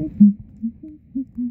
Mm-hmm.